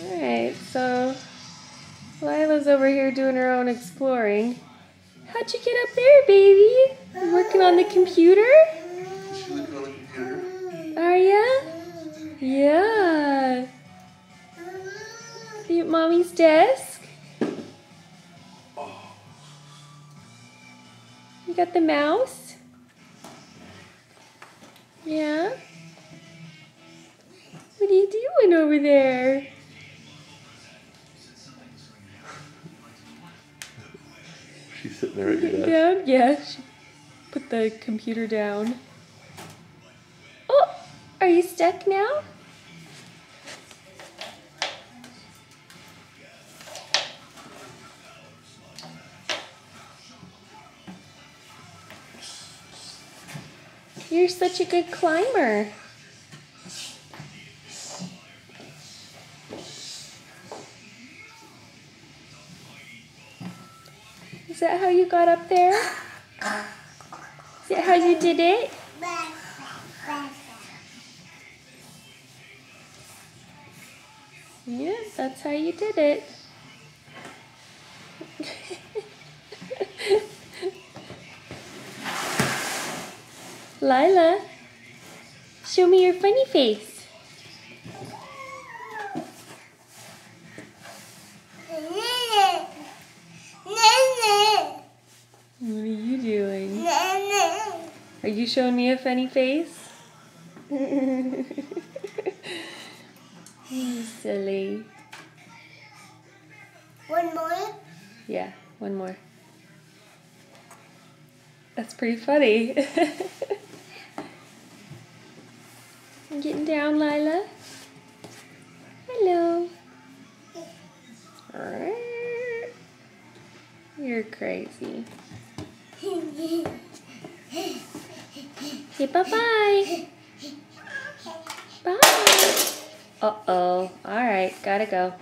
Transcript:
Alright, so Lilah's over here doing her own exploring. How'd you get up there, baby? You working on the computer? Are ya? Yeah. You at mommy's desk? You got the mouse? Yeah? What are you doing over there? She's sitting there at your desk. Down? Yeah. She put the computer down. Oh, are you stuck now? You're such a good climber. Is that how you got up there? Is that how you did it? Yeah, that's how you did it. Lilah, show me your funny face. What are you doing? Are you showing me a funny face? you silly. One more. Yeah, one more. That's pretty funny. I'm getting down, Lilah. Hello. You're crazy. Say bye-bye. Bye. Uh-oh. All right, gotta go.